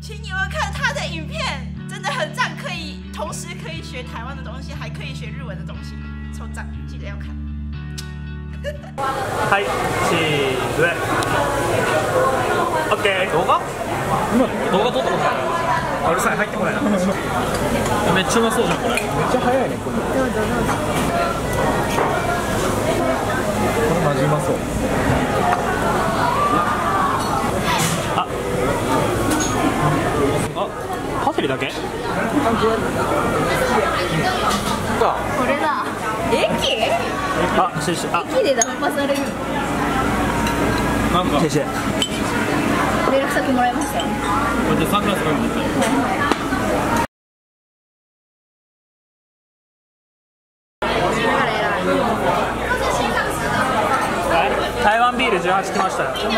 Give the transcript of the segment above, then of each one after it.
请你们看他的影片，真的很赞，可以同时可以学台湾的东西，还可以学日文的东西，超赞，记得要看。はいチーズ OK 動画今動画撮ったことないあうるさい入ってこないなめっちゃうまそうじゃんこれめっちゃ早いねこれどうぞどうぞ だけ？これだ。駅？あシェシェあ。駅でナンパされる。なんか。シェシェ連絡先もらいましたこれでサングラスか？けてだから偉い。台湾ビール18来ましたよ18日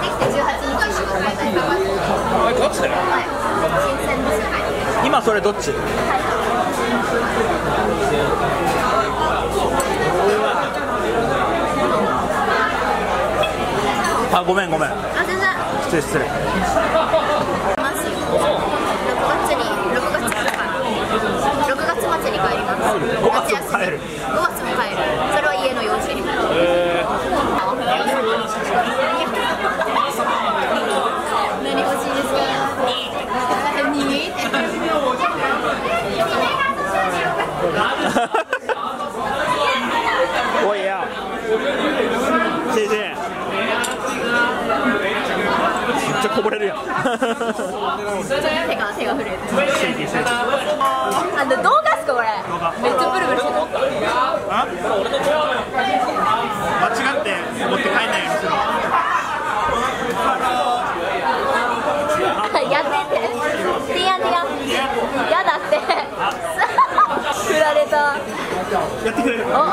できて18日仕事まであれガチだよはい。今それどっち？あごめんごめん。失礼失礼。ますよ6月に6月とか6月末に帰ります。5月も帰る5月も帰るそれは家の用事何欲しいですか2おいや先生めっちゃこぼれるやん手が手が震えてあの動画っすかこれめっちゃブルブルしてる間違って持って帰んないようにするやっててティアティアやだって振られたやってくれるおおお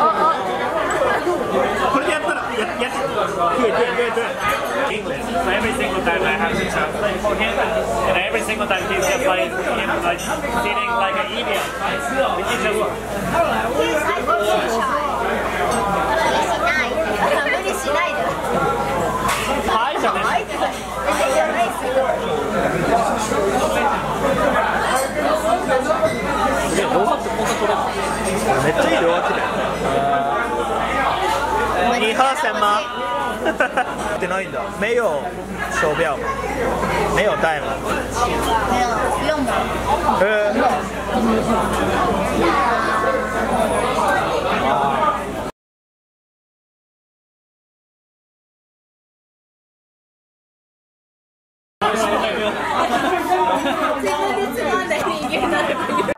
これでやったらややって do it do it do it English. So every single time I have to translate for him, and every single time he's just like him like sitting like an idiot. He's just 电脑椅的，没有手表，没有带吗？没有，不用的。呃、欸。